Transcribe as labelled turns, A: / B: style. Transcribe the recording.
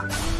A: Пока.